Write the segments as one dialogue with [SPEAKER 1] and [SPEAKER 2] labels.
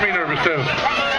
[SPEAKER 1] me nervous too.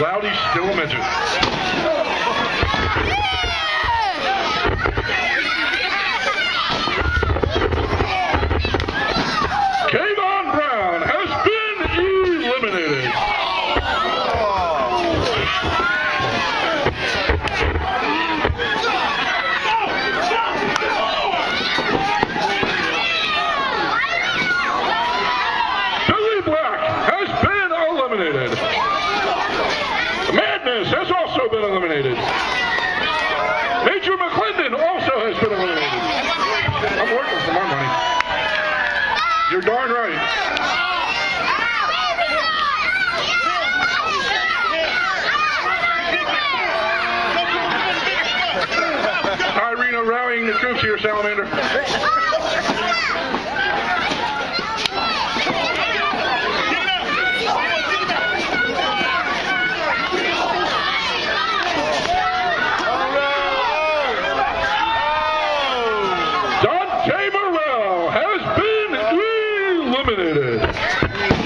[SPEAKER 2] Rowdy Stillman. Raiders.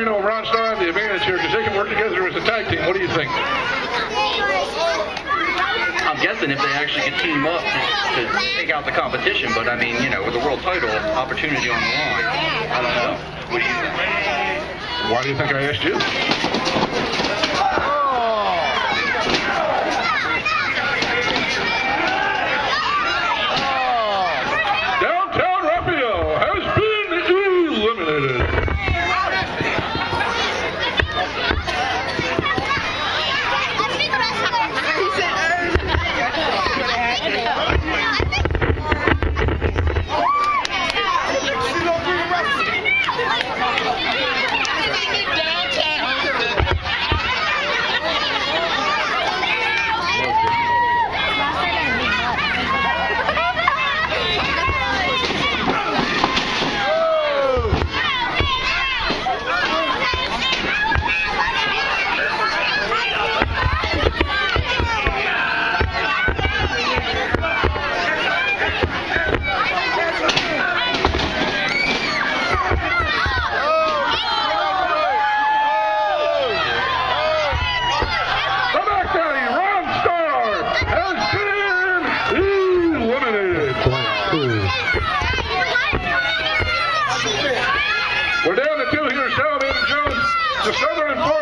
[SPEAKER 2] Marino
[SPEAKER 1] and Ronstein the advantage here because they can work together as a tag team. What do you think?
[SPEAKER 3] I'm guessing if they actually can team up to, to take out the competition, but I mean, you know, with the world title opportunity on the line, I don't know. What do you think?
[SPEAKER 1] Why do you think I asked you?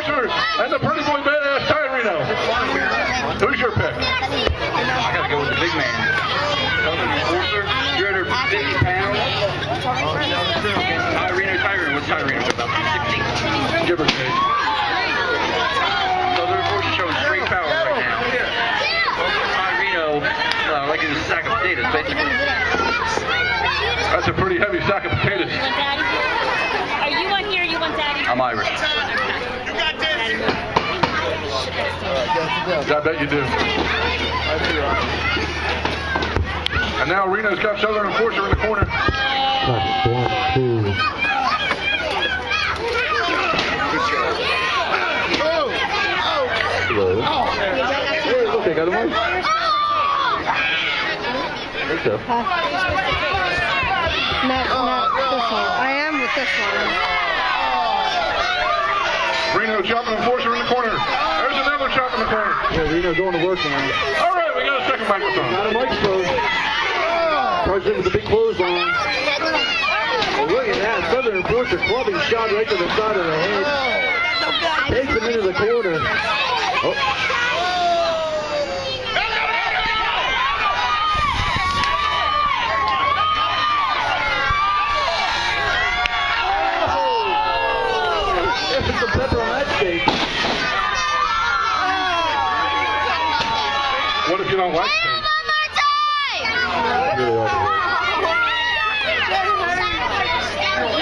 [SPEAKER 2] The Southern and the pretty boy badass Tyreno. Who's your pick?
[SPEAKER 3] I gotta go with the big man. Southern Enforcer, 350 pounds. Tyreno, Tyreno. What's Tyreno? About 260.
[SPEAKER 2] Give or take.
[SPEAKER 3] Southern Enforcer showing great power right now. Tyreno, uh, like in a sack of potatoes, basically.
[SPEAKER 2] That's a pretty heavy sack of potatoes.
[SPEAKER 4] You want daddy? Are you on here? You want daddy?
[SPEAKER 3] I'm Irish.
[SPEAKER 2] I bet you do. And now Reno's got Southern Enforcer in the corner.
[SPEAKER 5] One, two. Hello. Hey, look, I got a mic. think so.
[SPEAKER 6] No, not this one. I am with this one.
[SPEAKER 2] Reno chopping Enforcer in the corner. Another chop in the corner.
[SPEAKER 5] Yeah, Reno going to work now.
[SPEAKER 2] All right, we got a second microphone.
[SPEAKER 5] Got a microphone. In with the big clothesline. And oh, look at that. Southern Enforcer clubbing shot right to the side of the head. Takes him into the corner. Oh. Yeah, put some pepper on that steak.
[SPEAKER 2] What if you don't like
[SPEAKER 7] Hey,
[SPEAKER 2] steak?
[SPEAKER 7] one more time!
[SPEAKER 5] Really awful.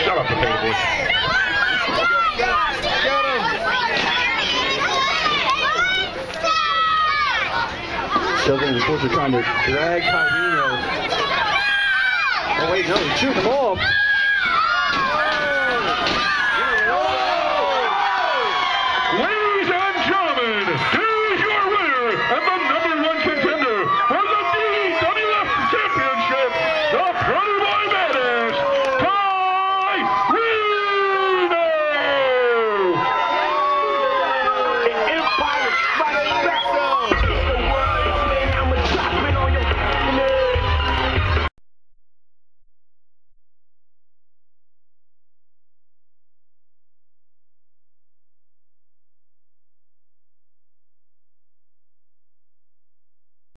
[SPEAKER 2] Shut up, potato boy.
[SPEAKER 5] Southern Enforcer trying to drag Tyreno. Oh wait, no, he's shooting him off.